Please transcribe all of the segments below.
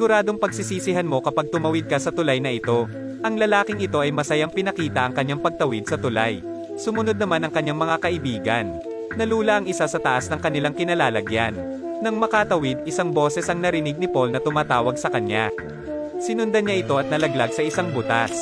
Siguradong pagsisisihan mo kapag tumawid ka sa tulay na ito. Ang lalaking ito ay masayang pinakita ang kanyang pagtawid sa tulay. Sumunod naman ang kanyang mga kaibigan. Nalula ang isa sa taas ng kanilang kinalalagyan. Nang makatawid, isang boses ang narinig ni Paul na tumatawag sa kanya. Sinundan niya ito at nalaglag sa isang butas.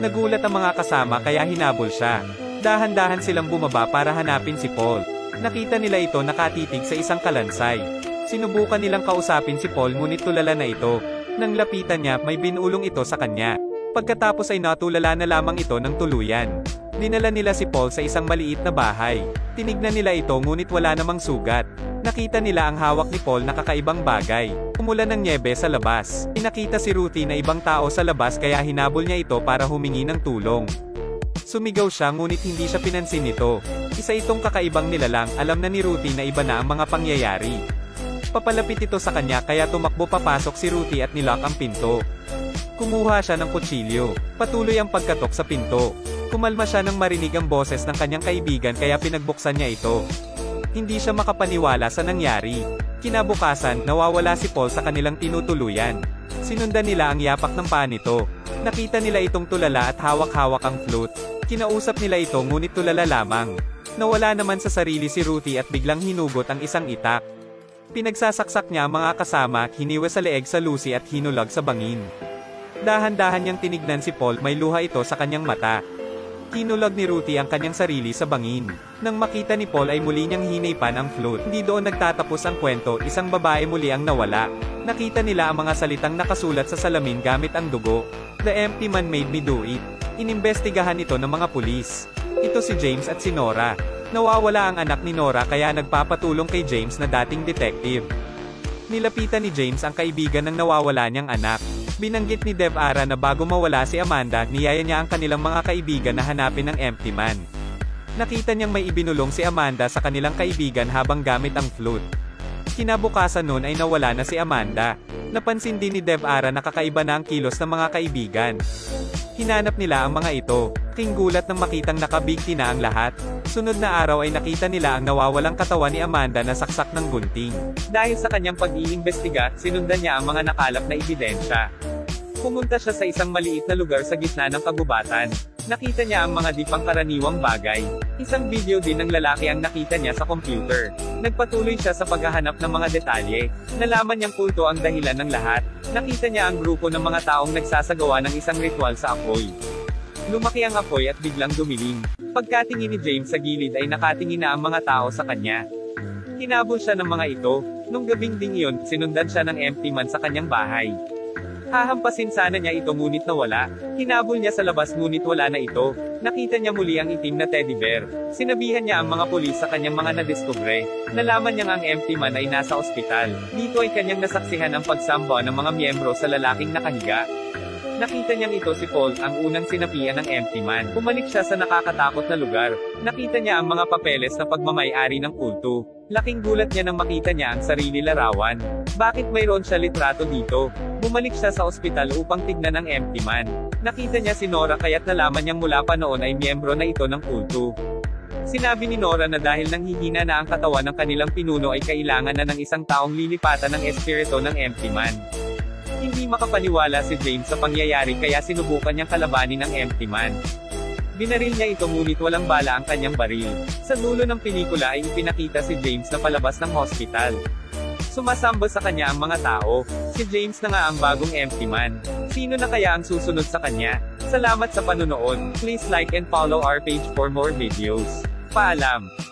Nagulat ang mga kasama kaya hinabol siya. Dahan-dahan silang bumaba para hanapin si Paul. Nakita nila ito nakatitig sa isang kalansay. Sinubukan nilang kausapin si Paul ngunit tulala na ito. Nang lapitan niya, may binulong ito sa kanya. Pagkatapos ay natulala na lamang ito ng tuluyan. Dinala nila si Paul sa isang maliit na bahay. Tinignan nila ito ngunit wala namang sugat. Nakita nila ang hawak ni Paul na kakaibang bagay. Umulan ng nyebe sa labas. Inakita si Ruthie na ibang tao sa labas kaya hinabol niya ito para humingi ng tulong. Sumigaw siya ngunit hindi siya pinansin nito. Isa itong kakaibang nilalang, alam na ni Ruthie na iba na ang mga pangyayari. Papalapit ito sa kanya kaya tumakbo papasok si Ruthie at nilock ang pinto. Kumuha siya ng kutsilyo. Patuloy ang pagkatok sa pinto. Kumalma siya nang marinig ang boses ng kanyang kaibigan kaya pinagbuksan niya ito. Hindi siya makapaniwala sa nangyari. Kinabukasan, nawawala si Paul sa kanilang tinutuluyan. Sinundan nila ang yapak ng paa nito. Nakita nila itong tulala at hawak-hawak ang flute. Kinausap nila ito ngunit tulala lamang. Nawala naman sa sarili si Ruthie at biglang hinugot ang isang itak. Pinagsasaksak niya mga kasama, hiniwa sa leeg sa Lucy at hinulag sa bangin. Dahan-dahan niyang tinignan si Paul, may luha ito sa kanyang mata. Hinulag ni Ruthie ang kanyang sarili sa bangin. Nang makita ni Paul ay muli niyang hinaypan ang flute. Hindi doon nagtatapos ang kwento, isang babae muli ang nawala. Nakita nila ang mga salitang nakasulat sa salamin gamit ang dugo. The empty man made me do it. Inimbestigahan ito ng mga pulis. Ito si James at si Nora. Nawawala ang anak ni Nora kaya nagpapatulong kay James na dating detective. Nilapitan ni James ang kaibigan ng nawawala niyang anak. Binanggit ni Dev Ara na bago mawala si Amanda, niyaya niya ang kanilang mga kaibigan na hanapin ng empty man. Nakita niyang may ibinulong si Amanda sa kanilang kaibigan habang gamit ang flute. Kinabukasan noon ay nawala na si Amanda. Napansin din ni Dev Ara na kakaiba na ang kilos ng mga kaibigan. Hinanap nila ang mga ito. King gulat nang makitang nakabigti na ang lahat. Sunod na araw ay nakita nila ang nawawalang katawan ni Amanda na saksak ng gunting. Dahil sa kanyang pag-iimbestiga, sinundan niya ang mga nakalap na ebidensya. Pumunta siya sa isang maliit na lugar sa gitna ng kagubatan. Nakita niya ang mga di pangkaraniwang bagay. Isang video din ng lalaki ang nakita niya sa computer. Nagpatuloy siya sa paghahanap ng mga detalye. Nalaman niyang kulto ang dahilan ng lahat. Nakita niya ang grupo ng mga taong nagsasagawa ng isang ritual sa apoy. Lumaki ang apoy at biglang dumilim. Pagkatingin ni James sa gilid ay nakatingin na ang mga tao sa kanya. Hinabol siya ng mga ito. Nung gabing ding iyon, sinundan siya ng empty man sa kanyang bahay. Hahampasin sana niya ito ngunit nawala. Hinabol niya sa labas ngunit wala na ito. Nakita niya muli ang itim na teddy bear. Sinabihan niya ang mga pulis sa kanyang mga nadiskubre. Nalaman niyang ang empty man ay nasa ospital. Dito ay kanyang nasaksihan ang pagsamba ng mga miyembro sa lalaking nakahiga. Nakita niyang ito si Paul, ang unang sinapian ng empty man. Bumalik siya sa nakakatakot na lugar. Nakita niya ang mga papeles na pagmamayari ng kulto. Laking gulat niya nang makita niya ang sarili larawan. Bakit mayroon siya litrato dito? Bumalik siya sa ospital upang tignan ang empty man. Nakita niya si Nora kaya't nalaman niyang mula pa noon ay miyembro na ito ng kulto. Sinabi ni Nora na dahil nanghihina na ang katawan ng kanilang pinuno ay kailangan na ng isang taong lilipatan ng espiritu ng empty man. Hindi makapaniwala si James sa pangyayari kaya sinubukan niyang kalabanin ang empty man. Binaril niya ito ngunit walang bala ang kanyang baril. Sa dulo ng pelikula ay ipinakita si James na palabas ng hospital. Sumasamba sa kanya ang mga tao. Si James na nga ang bagong empty man. Sino na kaya ang susunod sa kanya? Salamat sa panonood. Please like and follow our page for more videos. Paalam!